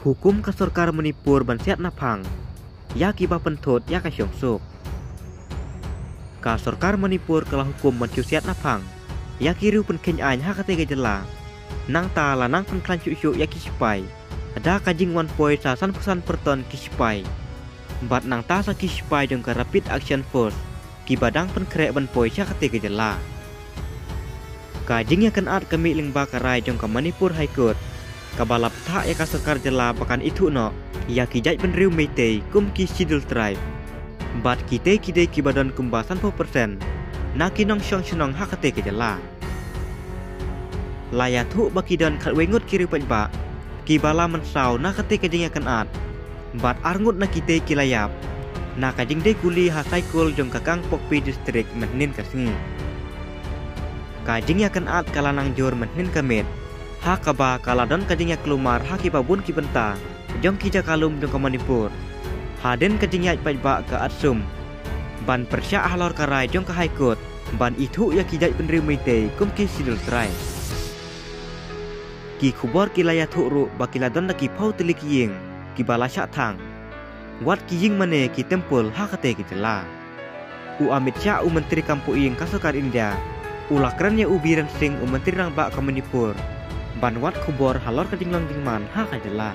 Hukum keserkar menipur bansiat napang. Ya kibah pentut ya kasyong suk. Kasorkar Manipur kelah hukum mencusiat napang. Ya kiriu penken ain ha katega jela. Nang ta lanang penklan cucu ya kisipai. Ada kajing wan poi sasan pesan perton kisipai. Empat nang ta sa kisipai dengan rapid action force. Kibadang penkrek ban poi sya katega jela. Kajing yang kenat kami lingba karai jong Manipur High Court ka balap tha ya ka jala bakan itu no. Ya ki jai pen riu meite kum ki sidul tribe. Bat kite kide ki badan kumbasan po persen. Naki nong syong syong hakate gejala laya thu baki dan khat wengut kiri ba. Ki bala man sau na khate ka ding akan at. Bat arngut na kite ki layap na ka ding de kuli ha cycle jong kakang pokpi district menin ka singi. Ka ding akan at kala nang jor menin ka met ha ka ba kala don ka ding klumar ha ki babun ki benta jong ki jakalum jong ka manipur ha den ka ding ba ka atsum. Ban persya halor karai jong ka high court ban itu ya kijai penri mite kum ki sidul try ki khubor ki laya thuru bakila don ki phau tili ki ying ki bala sha thang. Wat ki ying mane ki temple ha khate ki tela. U amit sha u menteri kampu ying kasukar india. U lakrannya u biran sing u menteri rang ba ka manipur ban wat khubor halor ka dinglang dingman ha tela